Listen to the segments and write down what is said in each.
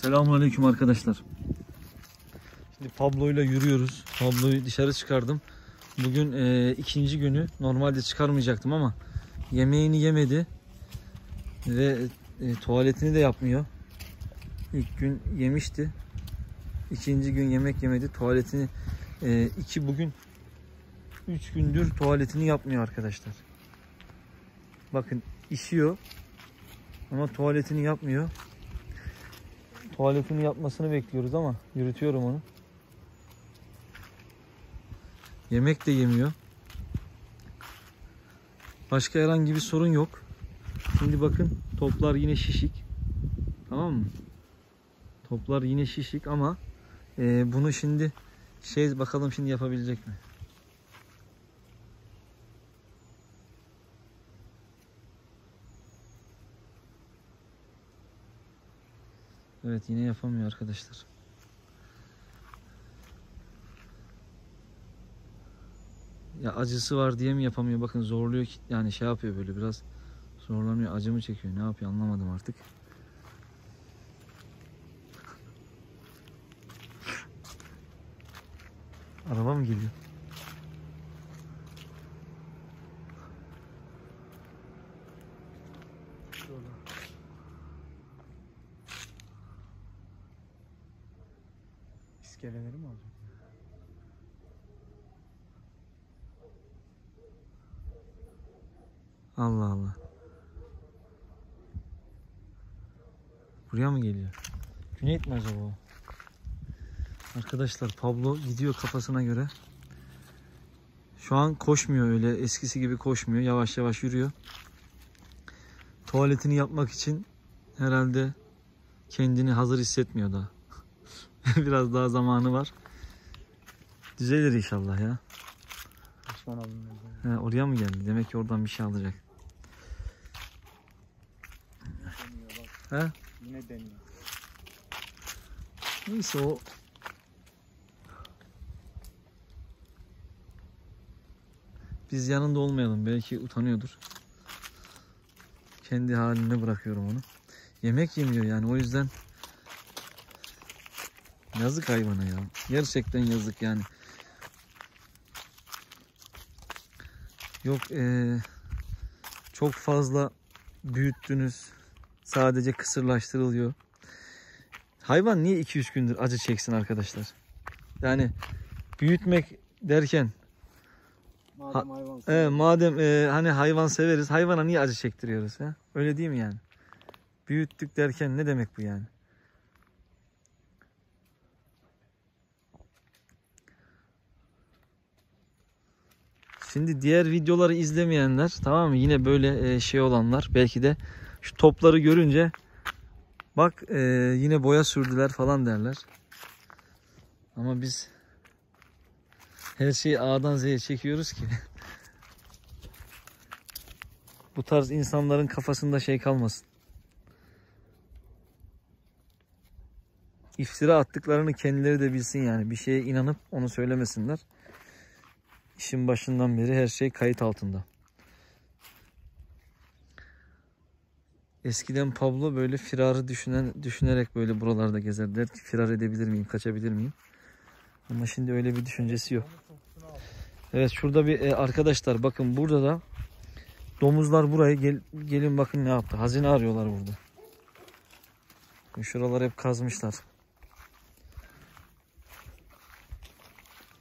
Selamünaleyküm arkadaşlar. Şimdi Pablo ile yürüyoruz. Pablo'yu dışarı çıkardım. Bugün e, ikinci günü. Normalde çıkarmayacaktım ama yemeğini yemedi ve e, tuvaletini de yapmıyor. İlk gün yemişti. İkinci gün yemek yemedi. Tuvaletini e, iki bugün üç gündür tuvaletini yapmıyor arkadaşlar. Bakın işiyor ama tuvaletini yapmıyor. Tuvaletini yapmasını bekliyoruz ama yürütüyorum onu. Yemek de yemiyor. Başka herhangi bir sorun yok. Şimdi bakın toplar yine şişik. Tamam mı? Toplar yine şişik ama e, bunu şimdi şey bakalım şimdi yapabilecek mi? Evet yine yapamıyor arkadaşlar. Ya acısı var diye mi yapamıyor? Bakın zorluyor ki yani şey yapıyor böyle biraz zorlanıyor. Acı mı çekiyor? Ne yapıyor anlamadım artık. Araba mı geliyor? İskeleleri mi alacak? Allah Allah. Buraya mı geliyor? Cüneyt mi acaba o? Arkadaşlar Pablo gidiyor kafasına göre. Şu an koşmuyor öyle eskisi gibi koşmuyor. Yavaş yavaş yürüyor. Tuvaletini yapmak için herhalde kendini hazır hissetmiyor daha. Biraz daha zamanı var. Düzelir inşallah ya. Osman abinin He, oraya mı geldi? Demek ki oradan bir şey alacak. Deniyor bak. He? Yine deniyor. Neyse o Biz yanında olmayalım. Belki utanıyordur. Kendi haline bırakıyorum onu. Yemek yemiyor yani o yüzden yazık hayvana ya. Gerçekten yazık yani. Yok eee, çok fazla büyüttünüz. Sadece kısırlaştırılıyor. Hayvan niye 2-3 gündür acı çeksin arkadaşlar? Yani büyütmek derken Madem hayvan e, madem e, hani hayvan severiz hayvana niye acı çektiriyoruz? He? Öyle değil mi yani? Büyüttük derken ne demek bu yani? Şimdi diğer videoları izlemeyenler tamam mı? Yine böyle e, şey olanlar belki de şu topları görünce bak e, yine boya sürdüler falan derler. Ama biz her şeyi A'dan Z'ye çekiyoruz ki bu tarz insanların kafasında şey kalmasın. İftira attıklarını kendileri de bilsin yani. Bir şeye inanıp onu söylemesinler. İşin başından beri her şey kayıt altında. Eskiden Pablo böyle firarı düşünen, düşünerek böyle buralarda gezer. Der ki firar edebilir miyim, kaçabilir miyim? Ama şimdi öyle bir düşüncesi yok. Evet şurada bir e, arkadaşlar bakın burada da domuzlar buraya gel, gelin bakın ne yaptı. Hazine arıyorlar burada. Şuralar hep kazmışlar.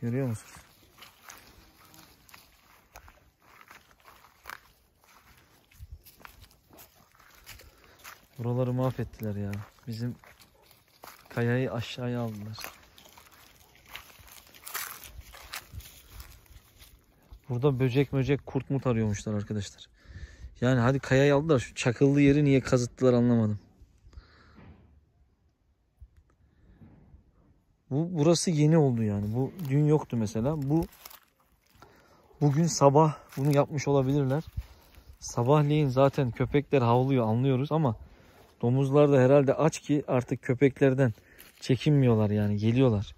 Görüyor musunuz? Buraları mahvettiler ya. Bizim kayayı aşağıya aldılar. Burada böcek möcek kurt mut arıyormuşlar arkadaşlar. Yani hadi kayayı aldılar. Şu çakıllı yeri niye kazıttılar anlamadım. Bu burası yeni oldu yani. Bu dün yoktu mesela. Bu bugün sabah bunu yapmış olabilirler. Sabahleyin zaten köpekler havlıyor anlıyoruz ama domuzlar da herhalde aç ki artık köpeklerden çekinmiyorlar yani geliyorlar.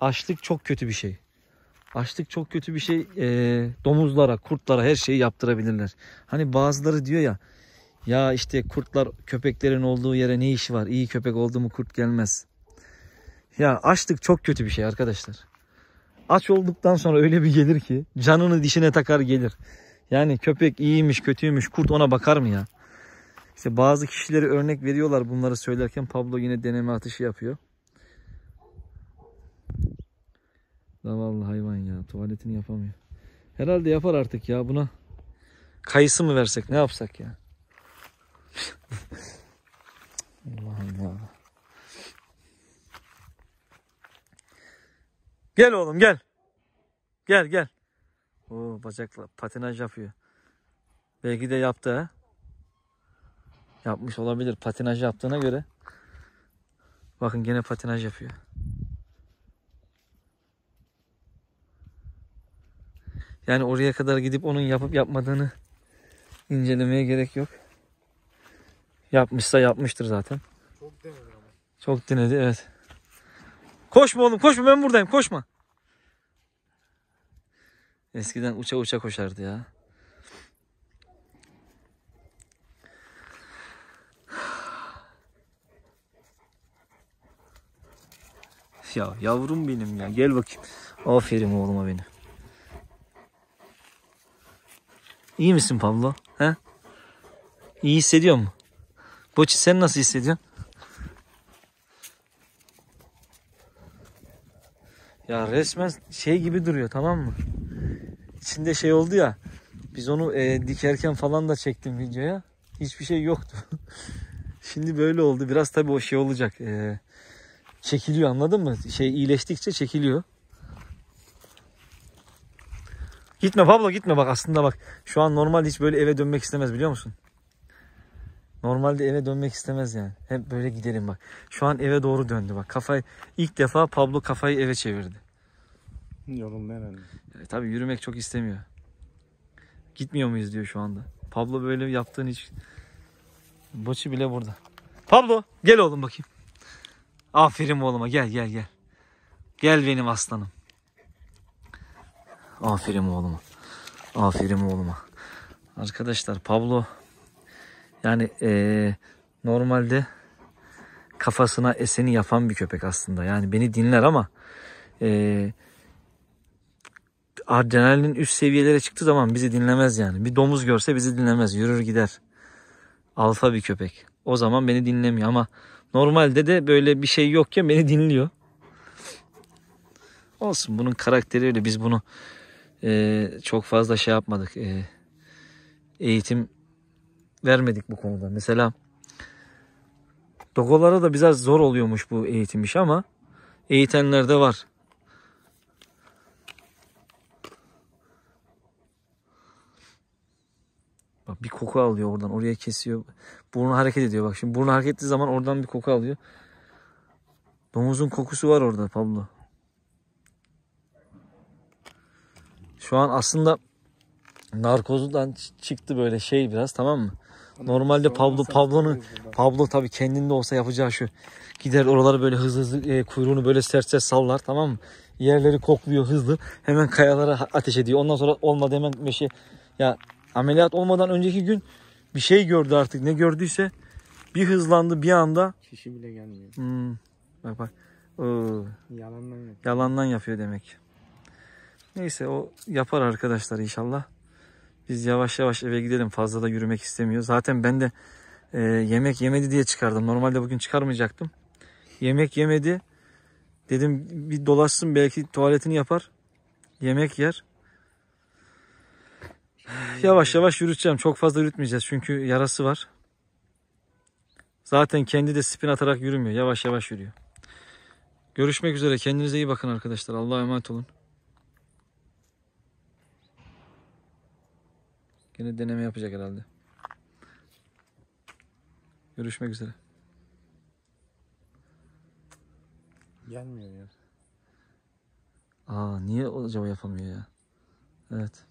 Açlık çok kötü bir şey. Açlık çok kötü bir şey. Ee, domuzlara, kurtlara her şeyi yaptırabilirler. Hani bazıları diyor ya Ya işte kurtlar köpeklerin olduğu yere ne işi var? İyi köpek oldu mu kurt gelmez. Ya açlık çok kötü bir şey arkadaşlar. Aç olduktan sonra öyle bir gelir ki canını dişine takar gelir. Yani köpek iyiymiş kötüymüş kurt ona bakar mı ya? İşte bazı kişileri örnek veriyorlar bunları söylerken Pablo yine deneme atışı yapıyor. Zavallı hayvan ya tuvaletini yapamıyor. Herhalde yapar artık ya buna. Kayısı mı versek ne yapsak ya? Allah'ım ya. Gel oğlum gel. Gel gel. Oo bacakla patinaj yapıyor. Belki de yaptı ha. Yapmış olabilir. Patinaj yaptığına göre. Bakın gene patinaj yapıyor. Yani oraya kadar gidip onun yapıp yapmadığını incelemeye gerek yok. Yapmışsa yapmıştır zaten. Çok denedi ama. Çok denedi evet. Koşma oğlum koşma ben buradayım koşma. Eskiden uça uça koşardı ya. Ya yavrum benim ya gel bakayım. Aferin oğluma benim. İyi misin Pablo? He? İyi hissediyor mu? Boçi sen nasıl hissediyorsun? Ya resmen şey gibi duruyor tamam mı? İçinde şey oldu ya. Biz onu e, dikerken falan da çektim videoya. Hiçbir şey yoktu. Şimdi böyle oldu. Biraz tabii o şey olacak. E, çekiliyor anladın mı? Şey iyileştikçe çekiliyor. Gitme Pablo gitme bak aslında bak. Şu an normal hiç böyle eve dönmek istemez biliyor musun? Normalde eve dönmek istemez yani. Hep böyle gidelim bak. Şu an eve doğru döndü bak. Kafayı ilk defa Pablo kafayı eve çevirdi. Yoruldu herhalde. E, tabii yürümek çok istemiyor. Gitmiyor muyuz diyor şu anda. Pablo böyle yaptığın hiç... Boçi bile burada. Pablo gel oğlum bakayım. Aferin oğluma gel gel gel. Gel benim aslanım. Aferin oğluma. Aferin oğluma. Arkadaşlar Pablo yani eee, normalde kafasına eseni yapan bir köpek aslında. Yani beni dinler ama eee adrenalin üst seviyelere çıktığı zaman bizi dinlemez yani. Bir domuz görse bizi dinlemez. Yürür gider. Alfa bir köpek. O zaman beni dinlemiyor ama normalde de böyle bir şey yokken beni dinliyor. Olsun bunun karakteri öyle. Biz bunu eee, çok fazla şey yapmadık. Eee, eğitim vermedik bu konuda. Mesela dogolara da biraz zor oluyormuş bu eğitim işi ama eğitenler de var. Bak bir koku alıyor oradan. Oraya kesiyor. Burnu hareket ediyor. Bak şimdi burnu hareket ettiği zaman oradan bir koku alıyor. Domuzun kokusu var orada Pablo. Şu an aslında narkozdan çıktı böyle şey biraz tamam mı? Normalde Pablo Pablo'nun Pablo tabii kendinde olsa yapacağı şu. Gider oraları böyle hızlı hızlı e, kuyruğunu böyle sert sert sallar tamam mı? Yerleri kokluyor hızlı. Hemen kayalara ateş ediyor. Ondan sonra olmadı hemen meşe. Ya ameliyat olmadan önceki gün bir şey gördü artık. Ne gördüyse bir hızlandı bir anda. Kişi bile gelmiyor. Hmm, bak bak. Oo, Yalandan yok. yalandan yapıyor demek. Neyse o yapar arkadaşlar inşallah. Biz yavaş yavaş eve gidelim. Fazla da yürümek istemiyor. Zaten ben de e, yemek yemedi diye çıkardım. Normalde bugün çıkarmayacaktım. Yemek yemedi. Dedim bir dolaşsın belki tuvaletini yapar. Yemek yer. Yavaş yavaş yürüteceğim. Çok fazla yürütmeyeceğiz çünkü yarası var. Zaten kendi de spin atarak yürümüyor. Yavaş yavaş yürüyor. Görüşmek üzere. Kendinize iyi bakın arkadaşlar. Allah'a emanet olun. Yine deneme yapacak herhalde. Görüşmek üzere. Gelmiyor ya. Aa niye acaba yapamıyor ya? Evet.